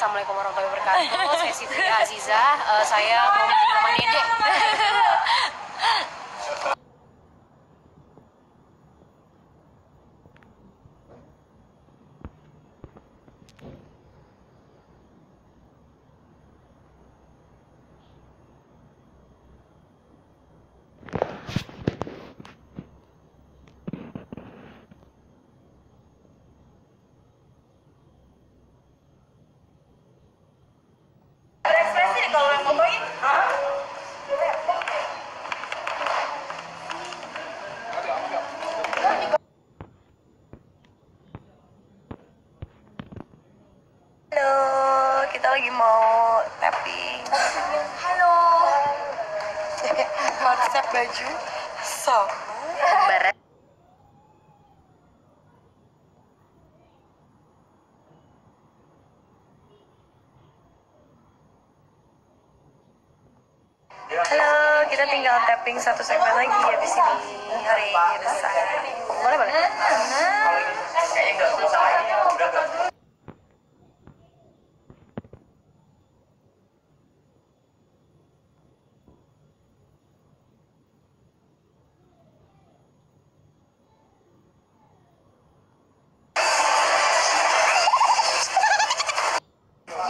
Assalamualaikum warahmatullahi wabarakatuh. Saya Siti Azizah. Eh, saya mau nama Dede. Kita lagi mau tapping. Halo. Konsep baju sama barat. Halo, kita tinggal tapping satu segmen lagi habis ini hari besar.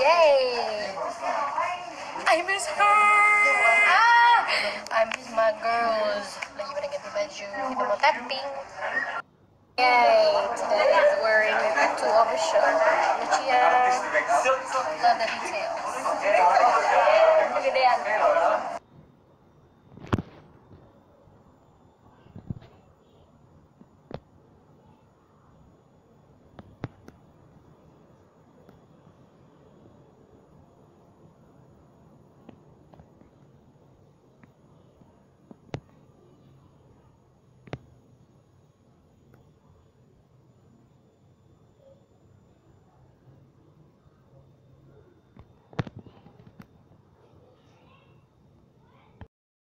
Yay! I miss her. Ah, I miss my girls. Lagi pada ganti baju. Kita mau tapping. Yay! Today is wearing to overshirt. Lucia. Love the details. Kegedean.